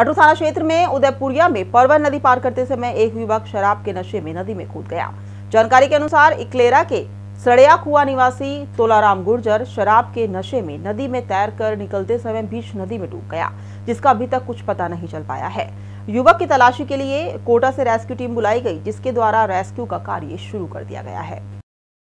Ado थाना क्षेत्र में उदयपुरिया में परवर नदी पार करते समय एक युवक शराब के नशे में नदी में कूद गया। जानकारी के अनुसार इकलेरा के सड़िया कुआ निवासी तोलाराम गुर्जर शराब के नशे में नदी में तैर कर निकलते समय बीच नदी में डूब गया, जिसका अभी तक कुछ पता नहीं चल पाया है। युवक की तलाशी के लिए कोटा से रेस्क्यू टीम बुलाई गई, जिसके द्वारा रेस्क्यू का कार्य शुरू कर दिया गया है।